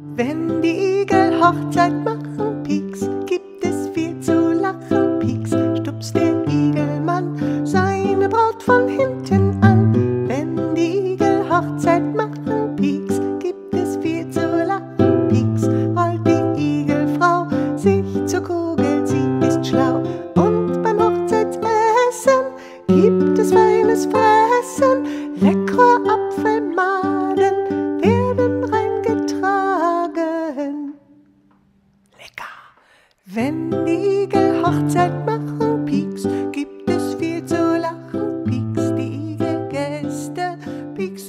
Wenn die Igel Hochzeit machen, Pieks, gibt es viel zu lachen, Pieks, stupst der Igelmann seine Braut von hinten an. Wenn die Igel Hochzeit machen, Pieks, gibt es viel zu lachen, Pieks, rollt die Igelfrau sich zur Kugel, sie ist schlau. Und beim Hochzeitsessen gibt es feines Fressen, leckere Apfelmaden Wenn Igel Hochzeit machen, Pieks, gibt es viel zu lachen, Pieks, die Igelgäste, Pieks.